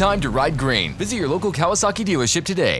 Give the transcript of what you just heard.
time to ride green. Visit your local Kawasaki dealership today.